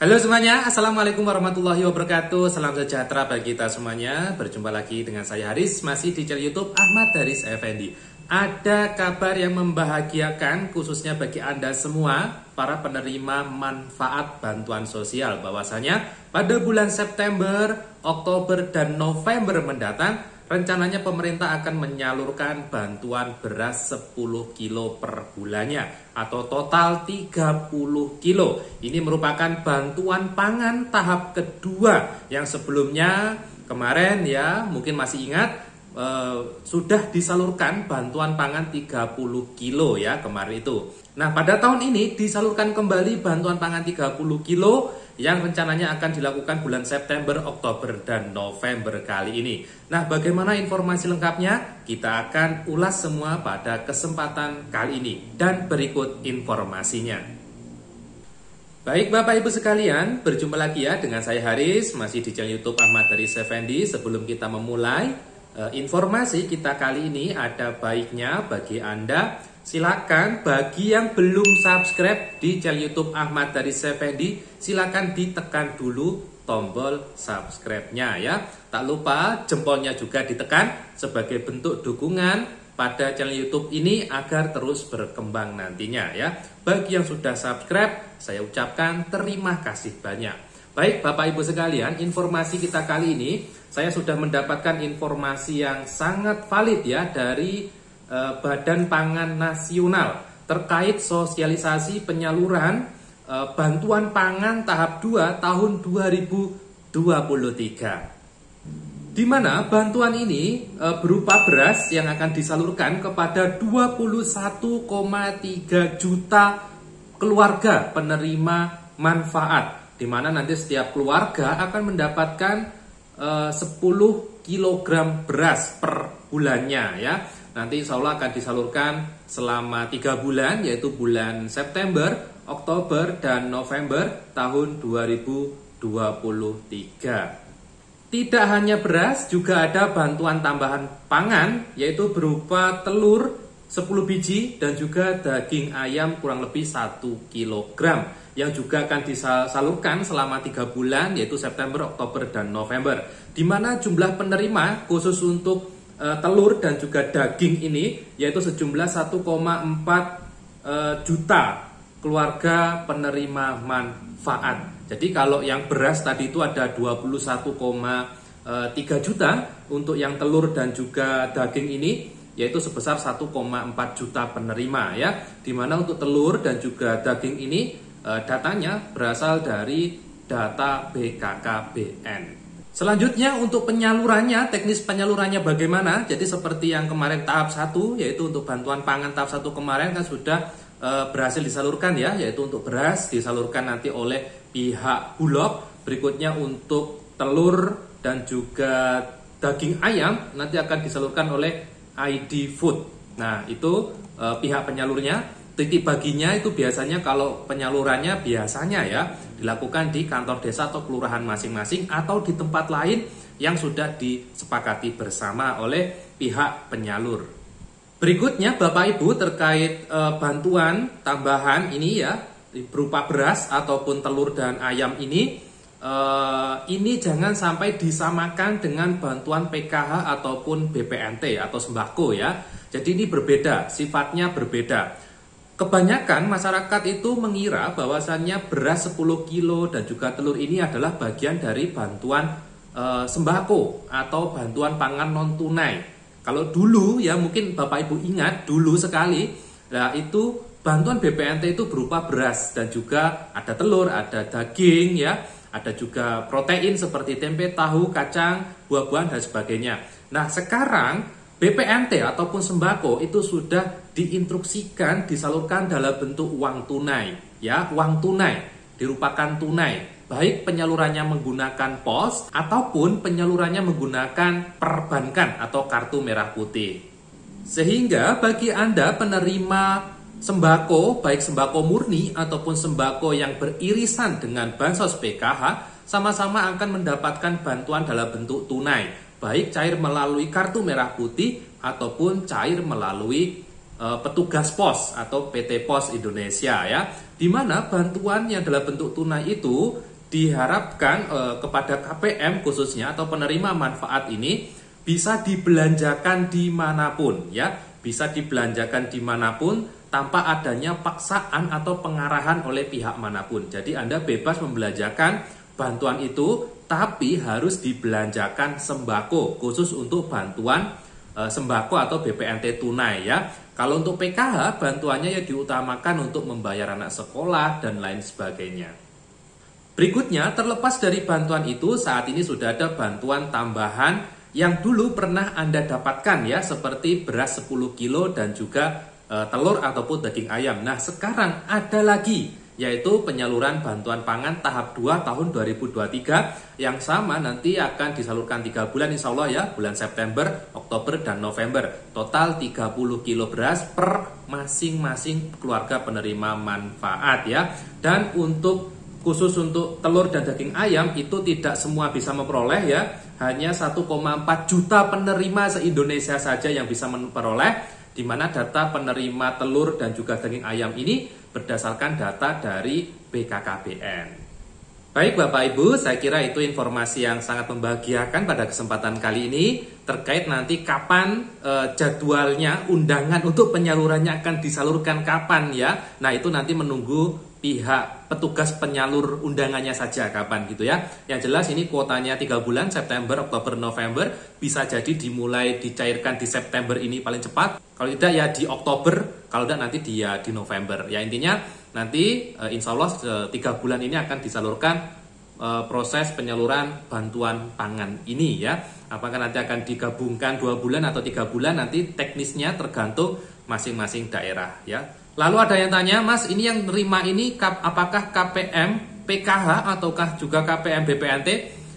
Halo semuanya, Assalamualaikum warahmatullahi wabarakatuh. Salam sejahtera bagi kita semuanya. Berjumpa lagi dengan saya Haris Masih di channel Youtube Ahmad Haris Effendi. Ada kabar yang membahagiakan Khususnya bagi Anda semua Para penerima manfaat bantuan sosial. Bahwasanya pada bulan September, Oktober, dan November mendatang Rencananya pemerintah akan menyalurkan bantuan beras 10 kilo per bulannya atau total 30 kilo. Ini merupakan bantuan pangan tahap kedua yang sebelumnya kemarin ya mungkin masih ingat eh, sudah disalurkan bantuan pangan 30 kilo ya kemarin itu. Nah pada tahun ini disalurkan kembali bantuan pangan 30 kilo yang rencananya akan dilakukan bulan September, Oktober, dan November kali ini. Nah, bagaimana informasi lengkapnya? Kita akan ulas semua pada kesempatan kali ini dan berikut informasinya. Baik Bapak Ibu sekalian, berjumpa lagi ya dengan saya Haris, masih di channel YouTube Ahmad dari Effendi. Sebelum kita memulai eh, informasi kita kali ini ada baiknya bagi Anda Silakan bagi yang belum subscribe di channel YouTube Ahmad dari Effendi, silakan ditekan dulu tombol subscribe-nya ya. Tak lupa jempolnya juga ditekan sebagai bentuk dukungan pada channel YouTube ini agar terus berkembang nantinya ya. Bagi yang sudah subscribe, saya ucapkan terima kasih banyak. Baik Bapak Ibu sekalian, informasi kita kali ini saya sudah mendapatkan informasi yang sangat valid ya dari Eh, Badan Pangan Nasional terkait sosialisasi penyaluran eh, bantuan pangan tahap 2 tahun 2023. Di mana bantuan ini eh, berupa beras yang akan disalurkan kepada 21,3 juta keluarga penerima manfaat di mana nanti setiap keluarga akan mendapatkan 10 kg beras per bulannya ya nanti insya Allah akan disalurkan selama tiga bulan yaitu bulan September, Oktober, dan November tahun 2023. Tidak hanya beras, juga ada bantuan tambahan pangan yaitu berupa telur 10 biji dan juga daging ayam kurang lebih 1 kg yang juga akan disalurkan selama tiga bulan yaitu September, Oktober, dan November di mana jumlah penerima khusus untuk telur dan juga daging ini yaitu sejumlah 1,4 uh, juta keluarga penerima manfaat. Jadi kalau yang beras tadi itu ada 21,3 eh, juta untuk yang telur dan juga daging ini yaitu sebesar 1,4 juta penerima ya. Di mana untuk telur dan juga daging ini datanya berasal dari data BKKBN. Selanjutnya untuk penyalurannya, teknis penyalurannya bagaimana? Jadi seperti yang kemarin tahap 1 yaitu untuk bantuan pangan tahap 1 kemarin kan sudah e, berhasil disalurkan ya, yaitu untuk beras disalurkan nanti oleh pihak Bulog. Berikutnya untuk telur dan juga daging ayam nanti akan disalurkan oleh ID Food. Nah, itu e, pihak penyalurnya titik baginya itu biasanya kalau penyalurannya biasanya ya dilakukan di kantor desa atau kelurahan masing-masing atau di tempat lain yang sudah disepakati bersama oleh pihak penyalur. Berikutnya Bapak Ibu terkait e, bantuan tambahan ini ya berupa beras ataupun telur dan ayam ini e, ini jangan sampai disamakan dengan bantuan PKH ataupun BPNT atau sembako ya. Jadi ini berbeda, sifatnya berbeda. Kebanyakan masyarakat itu mengira bahwasannya beras 10 kilo dan juga telur ini adalah bagian dari bantuan e, sembako atau bantuan pangan non tunai. Kalau dulu ya mungkin Bapak Ibu ingat dulu sekali, nah itu bantuan BPNT itu berupa beras dan juga ada telur, ada daging ya, ada juga protein seperti tempe, tahu, kacang, buah-buahan dan sebagainya. Nah, sekarang BPNT ataupun sembako itu sudah diinstruksikan disalurkan dalam bentuk uang tunai, ya, uang tunai, dirupakan tunai, baik penyalurannya menggunakan pos ataupun penyalurannya menggunakan perbankan atau kartu merah putih. Sehingga bagi Anda penerima sembako, baik sembako murni ataupun sembako yang beririsan dengan bansos PKH, sama-sama akan mendapatkan bantuan dalam bentuk tunai baik cair melalui kartu merah putih ataupun cair melalui e, petugas pos atau PT Pos Indonesia ya. di mana bantuan yang dalam bentuk tunai itu diharapkan eh, kepada KPM khususnya atau penerima manfaat ini bisa dibelanjakan di mana pun ya bisa dibelanjakan di mana pun tanpa adanya paksaan atau pengarahan oleh pihak mana pun jadi Anda bebas membelanjakan bantuan itu tapi harus dibelanjakan sembako khusus untuk bantuan e, sembako atau BPNT tunai ya kalau untuk PKH, bantuannya ya diutamakan untuk membayar anak sekolah dan lain sebagainya. Berikutnya, terlepas dari bantuan itu, saat ini sudah ada bantuan tambahan yang dulu pernah Anda dapatkan ya, seperti beras 10 kilo dan juga e, telur ataupun daging ayam. Nah, sekarang ada lagi yaitu penyaluran bantuan pangan tahap 2 tahun 2023 yang sama nanti akan disalurkan 3 bulan insya Allah ya bulan September, Oktober, dan November. Total 30 kilo beras per masing-masing keluarga penerima manfaat ya. Dan untuk khusus untuk telur dan daging ayam itu tidak semua bisa memperoleh ya. Hanya 1,4 juta penerima se-Indonesia saja yang bisa memperoleh di mana data penerima telur dan juga daging ayam ini berdasarkan data dari BKKBN. Baik Bapak Ibu, saya kira itu informasi yang sangat membahagiakan pada kesempatan kali ini terkait nanti kapan e, jadwalnya undangan untuk penyalurannya akan disalurkan kapan ya. Nah, itu nanti menunggu pihak petugas penyalur undangannya saja kapan gitu ya. Yang jelas ini kuotanya 3 bulan September, Oktober, November bisa jadi dimulai dicairkan di September ini paling cepat. Kalau tidak ya di Oktober, kalau tidak nanti dia di November. Ya intinya Nanti uh, insya Allah uh, tiga bulan ini akan disalurkan uh, proses penyaluran bantuan pangan ini ya. Apakah nanti akan digabungkan dua bulan atau tiga bulan nanti teknisnya tergantung masing-masing daerah ya. Lalu ada yang tanya, Mas ini yang terima ini apakah KPM PKH ataukah juga KPM BPNT?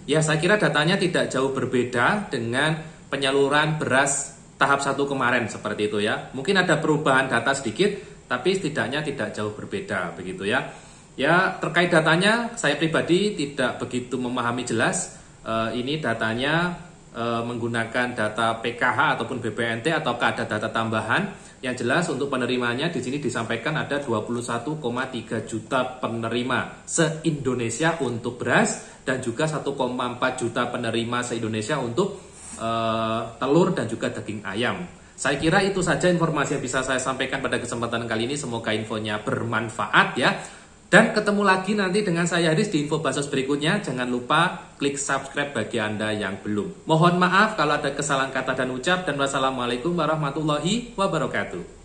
Ya saya kira datanya tidak jauh berbeda dengan penyaluran beras tahap satu kemarin seperti itu ya. Mungkin ada perubahan data sedikit, tapi setidaknya tidak jauh berbeda begitu ya. Ya terkait datanya saya pribadi tidak begitu memahami jelas e, ini datanya menggunakan data PKH ataupun BPNT ataukah ada data tambahan. Yang jelas untuk penerimanya di sini disampaikan ada 21,3 juta penerima se-Indonesia untuk beras dan juga 1,4 juta penerima se-Indonesia untuk e, telur dan juga daging ayam. Saya kira itu saja informasi yang bisa saya sampaikan pada kesempatan kali ini. Semoga infonya bermanfaat ya. Dan ketemu lagi nanti dengan saya Haris di info basos berikutnya. Jangan lupa klik subscribe bagi Anda yang belum. Mohon maaf kalau ada kesalahan kata dan ucap. Dan wassalamualaikum warahmatullahi wabarakatuh.